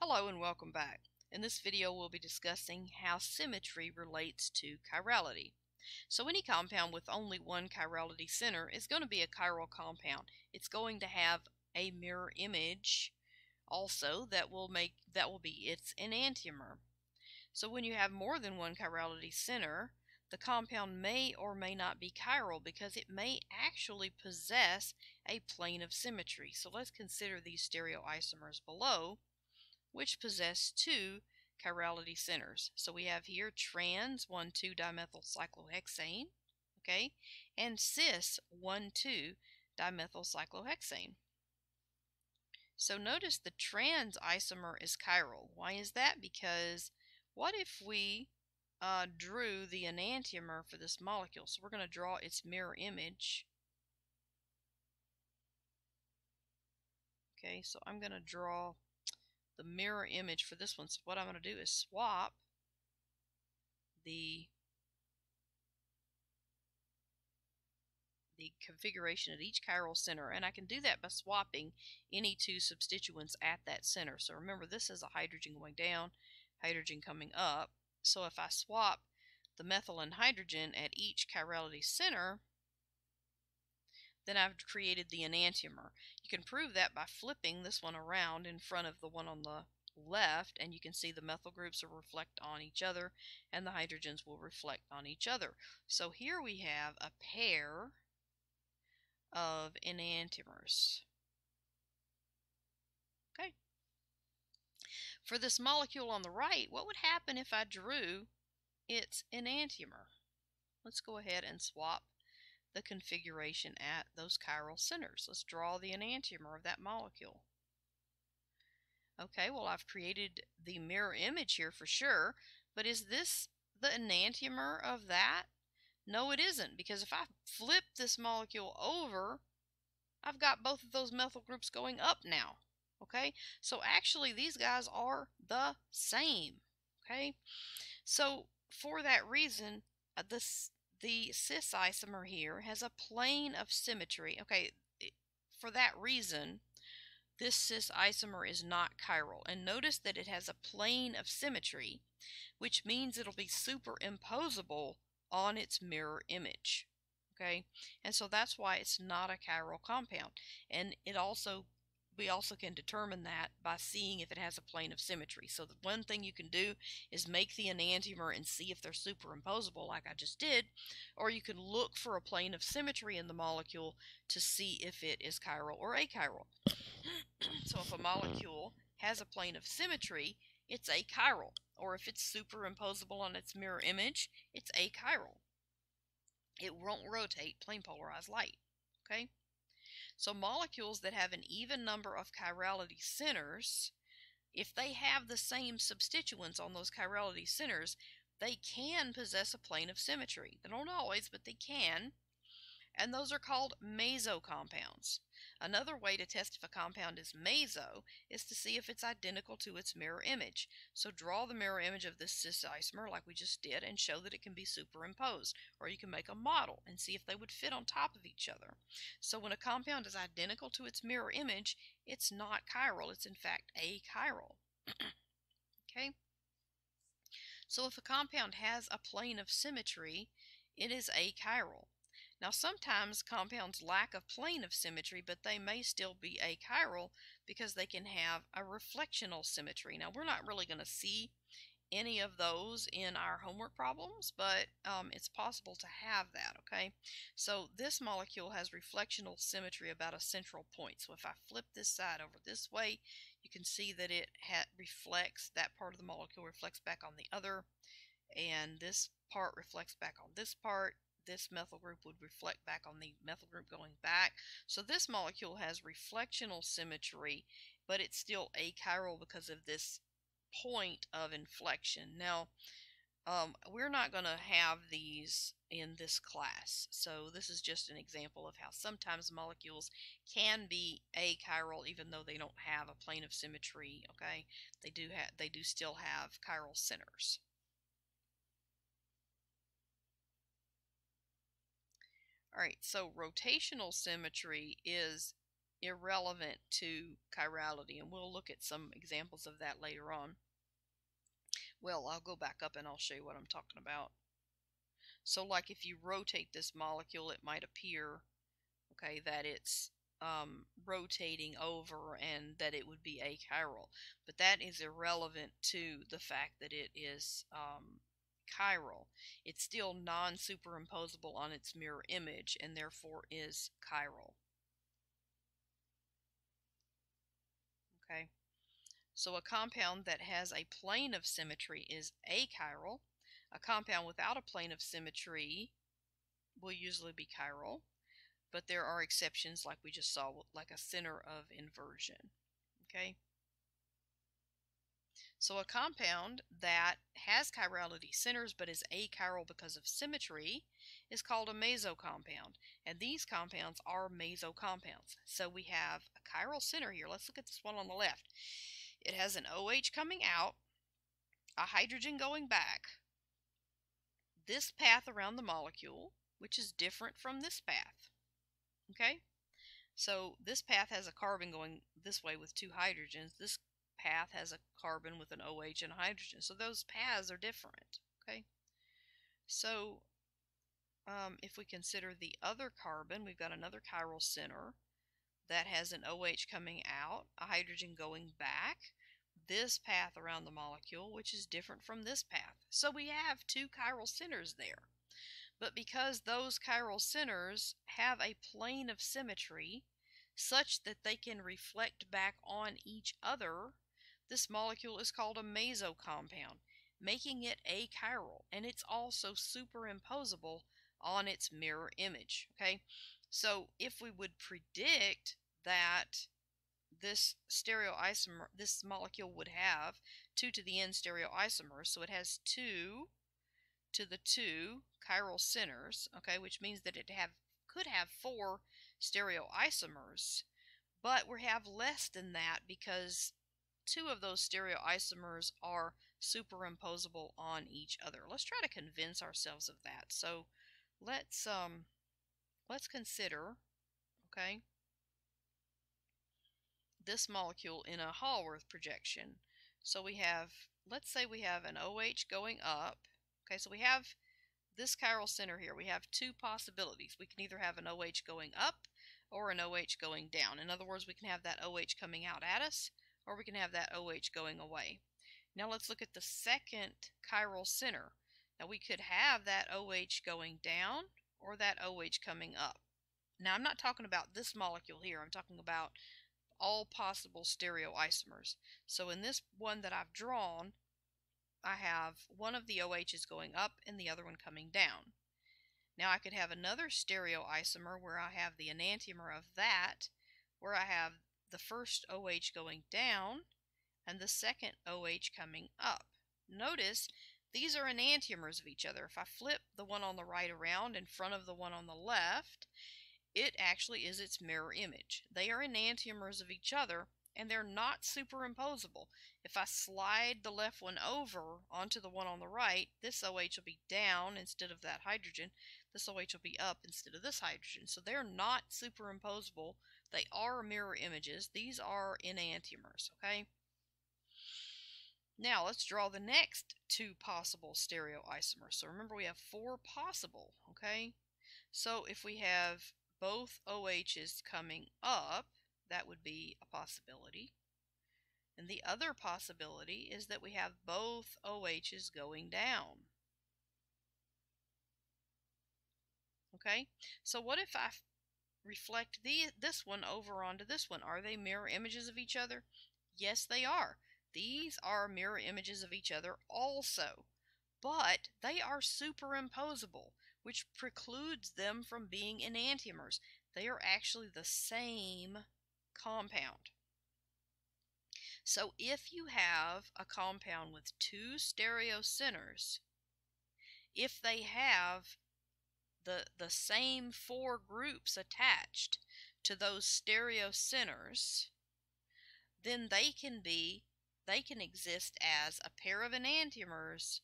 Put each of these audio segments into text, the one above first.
Hello and welcome back. In this video we'll be discussing how symmetry relates to chirality. So any compound with only one chirality center is going to be a chiral compound. It's going to have a mirror image also that will make that will be its enantiomer. So when you have more than one chirality center, the compound may or may not be chiral because it may actually possess a plane of symmetry. So let's consider these stereoisomers below which possess two chirality centers. So we have here trans 1,2 dimethyl cyclohexane, okay, and cis 1,2 dimethyl cyclohexane. So notice the trans isomer is chiral. Why is that? Because what if we uh, drew the enantiomer for this molecule? So we're going to draw its mirror image. Okay, so I'm going to draw the mirror image for this one. So what I'm going to do is swap the the configuration at each chiral center and I can do that by swapping any two substituents at that center. So remember this is a hydrogen going down, hydrogen coming up. So if I swap the methyl and hydrogen at each chirality center, then I've created the enantiomer. You can prove that by flipping this one around in front of the one on the left and you can see the methyl groups will reflect on each other and the hydrogens will reflect on each other. So here we have a pair of enantiomers. Okay. For this molecule on the right, what would happen if I drew its enantiomer? Let's go ahead and swap the configuration at those chiral centers. Let's draw the enantiomer of that molecule. Okay, well I've created the mirror image here for sure, but is this the enantiomer of that? No, it isn't, because if I flip this molecule over, I've got both of those methyl groups going up now. Okay, so actually these guys are the same. Okay, so for that reason, uh, this the cis isomer here has a plane of symmetry. Okay, for that reason, this cis isomer is not chiral. And notice that it has a plane of symmetry, which means it'll be superimposable on its mirror image. Okay, and so that's why it's not a chiral compound. And it also we also can determine that by seeing if it has a plane of symmetry. So the one thing you can do is make the enantiomer and see if they're superimposable like I just did, or you can look for a plane of symmetry in the molecule to see if it is chiral or achiral. so if a molecule has a plane of symmetry, it's achiral, or if it's superimposable on its mirror image, it's achiral. It won't rotate plane polarized light, okay? So molecules that have an even number of chirality centers, if they have the same substituents on those chirality centers, they can possess a plane of symmetry. They don't always, but they can and those are called meso compounds. Another way to test if a compound is meso is to see if it's identical to its mirror image. So draw the mirror image of this cis isomer like we just did and show that it can be superimposed. Or you can make a model and see if they would fit on top of each other. So when a compound is identical to its mirror image, it's not chiral, it's in fact achiral. okay? So if a compound has a plane of symmetry, it is achiral. Now sometimes compounds lack a plane of symmetry, but they may still be achiral because they can have a reflectional symmetry. Now we're not really going to see any of those in our homework problems, but um, it's possible to have that, okay? So this molecule has reflectional symmetry about a central point. So if I flip this side over this way, you can see that it reflects, that part of the molecule reflects back on the other, and this part reflects back on this part, this methyl group would reflect back on the methyl group going back. So this molecule has reflectional symmetry, but it's still achiral because of this point of inflection. Now, um, we're not going to have these in this class. So this is just an example of how sometimes molecules can be achiral even though they don't have a plane of symmetry, okay? They do have they do still have chiral centers. All right, so rotational symmetry is irrelevant to chirality, and we'll look at some examples of that later on. Well, I'll go back up and I'll show you what I'm talking about. So, like if you rotate this molecule, it might appear, okay, that it's um, rotating over and that it would be achiral. But that is irrelevant to the fact that it is um, chiral. It's still non-superimposable on its mirror image and therefore is chiral. Okay, so a compound that has a plane of symmetry is achiral. A compound without a plane of symmetry will usually be chiral but there are exceptions like we just saw, like a center of inversion. Okay. So a compound that has chirality centers but is achiral because of symmetry is called a mesocompound. And these compounds are mesocompounds. So we have a chiral center here. Let's look at this one on the left. It has an OH coming out, a hydrogen going back, this path around the molecule, which is different from this path. Okay? So this path has a carbon going this way with two hydrogens. This path has a carbon with an OH and hydrogen. So those paths are different. Okay? So um, if we consider the other carbon, we've got another chiral center that has an OH coming out, a hydrogen going back, this path around the molecule, which is different from this path. So we have two chiral centers there. But because those chiral centers have a plane of symmetry such that they can reflect back on each other, this molecule is called a mesocompound, making it achiral, and it's also superimposable on its mirror image. Okay, so if we would predict that this stereoisomer, this molecule would have two to the n stereoisomers, so it has two to the two chiral centers, okay, which means that it have could have four stereoisomers, but we have less than that because two of those stereoisomers are superimposable on each other. Let's try to convince ourselves of that. So let's um let's consider, okay, this molecule in a Haworth projection. So we have, let's say we have an OH going up. Okay, so we have this chiral center here, we have two possibilities. We can either have an OH going up or an OH going down. In other words, we can have that OH coming out at us or we can have that OH going away. Now let's look at the second chiral center. Now we could have that OH going down or that OH coming up. Now I'm not talking about this molecule here. I'm talking about all possible stereoisomers. So in this one that I've drawn, I have one of the OHs going up and the other one coming down. Now I could have another stereoisomer where I have the enantiomer of that, where I have the first OH going down and the second OH coming up. Notice these are enantiomers of each other. If I flip the one on the right around in front of the one on the left, it actually is its mirror image. They are enantiomers of each other, and they're not superimposable. If I slide the left one over onto the one on the right, this OH will be down instead of that hydrogen. This OH will be up instead of this hydrogen. So they're not superimposable. They are mirror images. These are enantiomers, okay? Now let's draw the next two possible stereoisomers. So remember we have four possible, okay? So if we have both OHs coming up, that would be a possibility. And the other possibility is that we have both OHs going down. Okay, so what if I reflect the, this one over onto this one? Are they mirror images of each other? Yes, they are. These are mirror images of each other also, but they are superimposable, which precludes them from being enantiomers. They are actually the same compound. So if you have a compound with two stereocenters, if they have the, the same four groups attached to those stereocenters, then they can be they can exist as a pair of enantiomers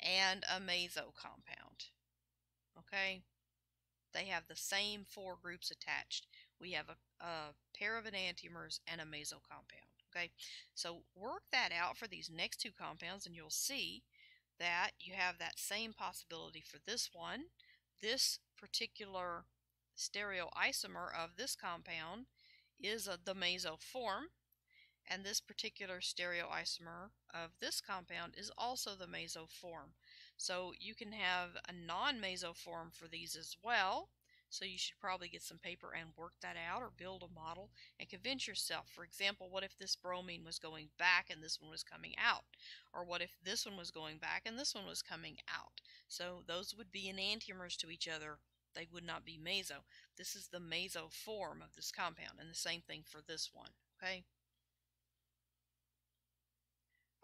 and a meso compound. Okay? They have the same four groups attached we have a, a pair of enantiomers and a meso compound. Okay, so work that out for these next two compounds, and you'll see that you have that same possibility for this one. This particular stereoisomer of this compound is a, the meso form, and this particular stereoisomer of this compound is also the meso form. So you can have a non-meso form for these as well. So you should probably get some paper and work that out or build a model and convince yourself. For example, what if this bromine was going back and this one was coming out? Or what if this one was going back and this one was coming out? So those would be enantiomers to each other. They would not be meso. This is the meso form of this compound and the same thing for this one. Okay.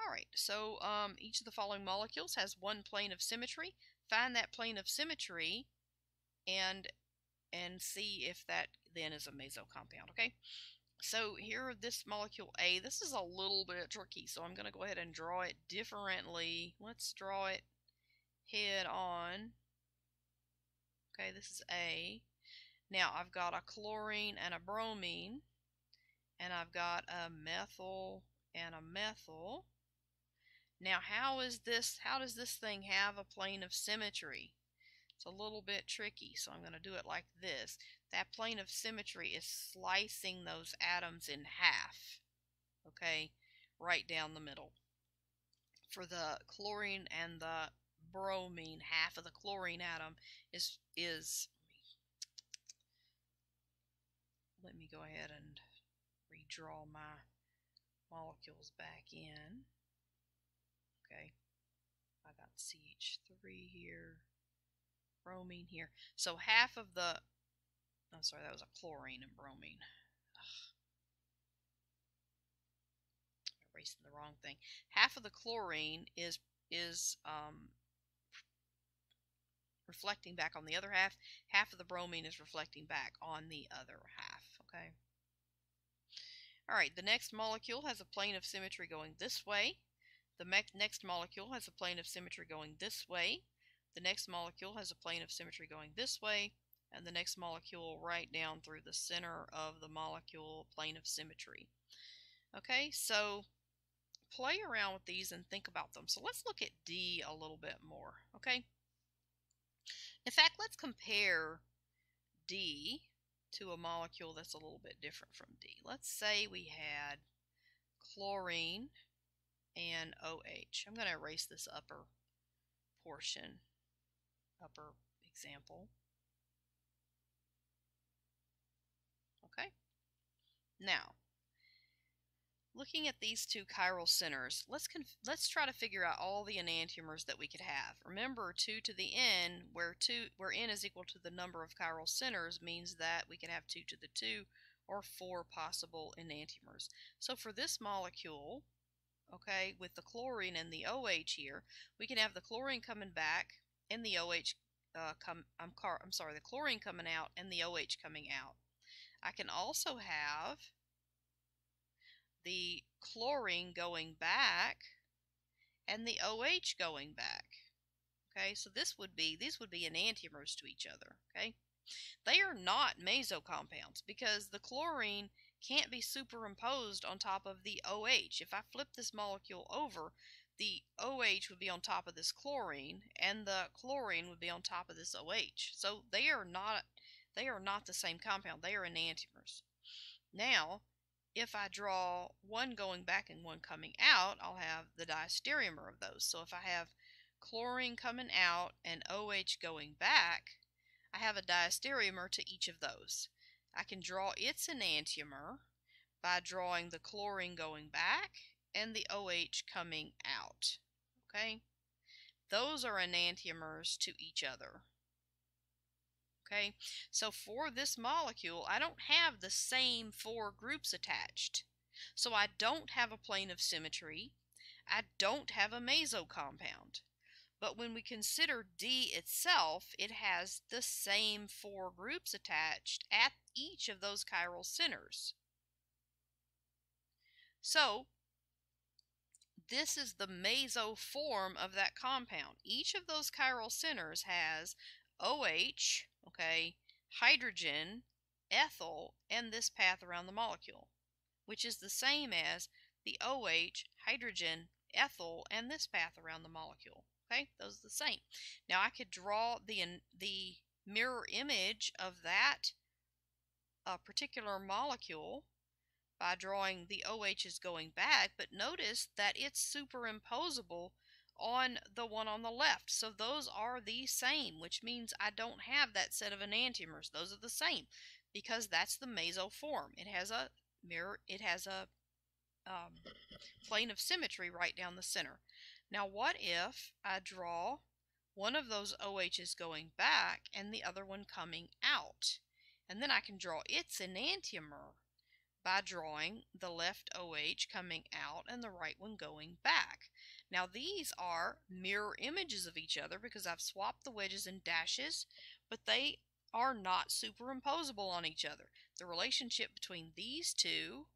Alright, so um, each of the following molecules has one plane of symmetry. Find that plane of symmetry and and see if that then is a meso compound, okay? So here, this molecule A, this is a little bit tricky, so I'm going to go ahead and draw it differently. Let's draw it head on. Okay, this is A. Now, I've got a chlorine and a bromine, and I've got a methyl and a methyl. Now, how is this, how does this thing have a plane of symmetry? A little bit tricky, so I'm going to do it like this. That plane of symmetry is slicing those atoms in half, okay, right down the middle. For the chlorine and the bromine, half of the chlorine atom is, is let me go ahead and redraw my molecules back in. Okay, I got CH3 here bromine here. So half of the, I'm sorry, that was a chlorine and bromine. Ugh. Erasing the wrong thing. Half of the chlorine is is um, reflecting back on the other half. Half of the bromine is reflecting back on the other half. Okay. All right, the next molecule has a plane of symmetry going this way. The next molecule has a plane of symmetry going this way. The next molecule has a plane of symmetry going this way, and the next molecule right down through the center of the molecule plane of symmetry. Okay, so play around with these and think about them. So let's look at D a little bit more, okay? In fact, let's compare D to a molecule that's a little bit different from D. Let's say we had chlorine and OH. I'm going to erase this upper portion upper example. Okay? Now, looking at these two chiral centers, let's let's try to figure out all the enantiomers that we could have. Remember, 2 to the n, where 2 where n is equal to the number of chiral centers, means that we can have 2 to the 2 or 4 possible enantiomers. So for this molecule, okay, with the chlorine and the OH here, we can have the chlorine coming back and the OH uh, come I'm car I'm sorry the chlorine coming out and the OH coming out. I can also have the chlorine going back and the OH going back. Okay, so this would be these would be enantiomers to each other. Okay, they are not meso compounds because the chlorine can't be superimposed on top of the OH. If I flip this molecule over, the OH would be on top of this chlorine and the chlorine would be on top of this OH. So they are not they are not the same compound. They are enantiomers. Now, if I draw one going back and one coming out, I'll have the diastereomer of those. So if I have chlorine coming out and OH going back, I have a diastereomer to each of those. I can draw its enantiomer by drawing the chlorine going back and the OH coming out. Okay? Those are enantiomers to each other. Okay? So for this molecule, I don't have the same four groups attached. So I don't have a plane of symmetry. I don't have a meso compound. But when we consider D itself, it has the same four groups attached at each of those chiral centers. So this is the meso form of that compound. Each of those chiral centers has OH, okay, hydrogen, ethyl and this path around the molecule, which is the same as the OH, hydrogen, ethyl, and this path around the molecule. Okay, those are the same. Now I could draw the, the mirror image of that uh, particular molecule by drawing the OHs going back, but notice that it's superimposable on the one on the left. So those are the same, which means I don't have that set of enantiomers. Those are the same because that's the mesoform. It has a mirror, it has a um, plane of symmetry right down the center. Now what if I draw one of those OHs going back and the other one coming out? And then I can draw its enantiomer by drawing the left OH coming out and the right one going back. Now these are mirror images of each other because I've swapped the wedges and dashes, but they are not superimposable on each other. The relationship between these two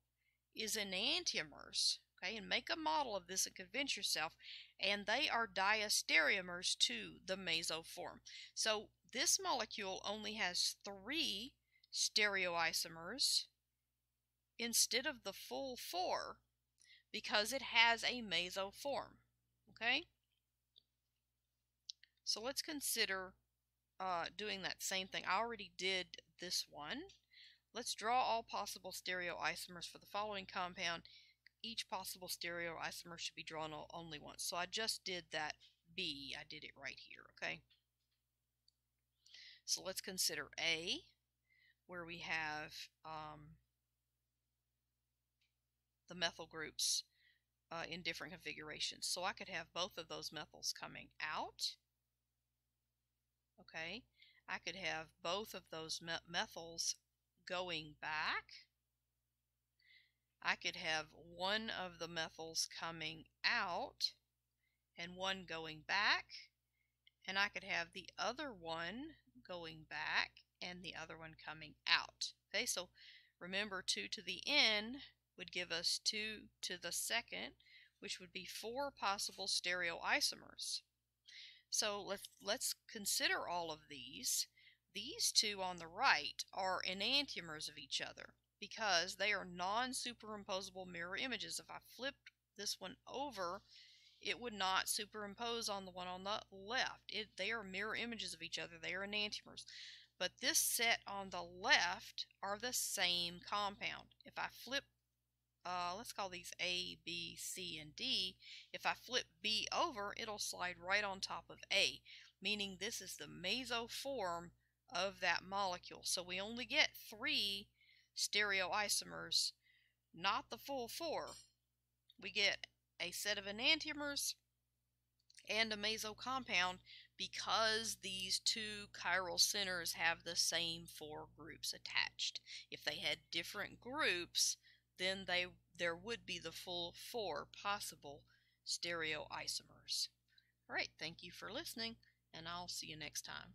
is enantiomers. Okay, and make a model of this and convince yourself. And they are diastereomers to the mesoform. So this molecule only has three stereoisomers instead of the full four because it has a mesoform. Okay? So let's consider uh, doing that same thing. I already did this one. Let's draw all possible stereoisomers for the following compound. Each possible stereoisomer should be drawn only once. So I just did that B. I did it right here, okay? So let's consider A, where we have um, the methyl groups uh, in different configurations. So I could have both of those methyls coming out. Okay, I could have both of those me methyls going back. I could have one of the methyls coming out and one going back. And I could have the other one going back and the other one coming out. Okay, so remember 2 to the n would give us 2 to the second, which would be four possible stereoisomers. So let's, let's consider all of these. These two on the right are enantiomers of each other because they are non-superimposable mirror images. If I flipped this one over, it would not superimpose on the one on the left. It, they are mirror images of each other. They are enantiomers. But this set on the left are the same compound. If I flip uh, let's call these A, B, C, and D. If I flip B over, it'll slide right on top of A, meaning this is the mesoform of that molecule. So we only get three stereoisomers, not the full four. We get a set of enantiomers and a meso compound because these two chiral centers have the same four groups attached. If they had different groups, then they there would be the full four possible stereoisomers. All right, thank you for listening, and I'll see you next time.